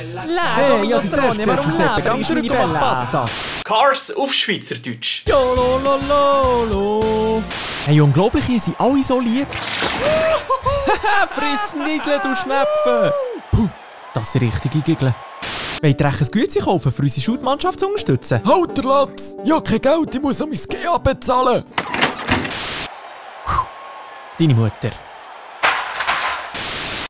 Hey, ja, sie zuerst gesagt, Giuseppe, ganz zurück und mach Pasta. Cars auf Schweizerdeutsch. Jololololo. Hey, unglaublich, ihr seid alle so lieb. Friss Nidle, du Schnepfe. Puh, das sind richtige Giggle. Wollt ihr ein Gütchen kaufen, für unsere Schulmannschaft zu unterstützen? Halt der Latz! Ich habe kein Geld, ich muss um mein GA bezahlen. Deine Mutter.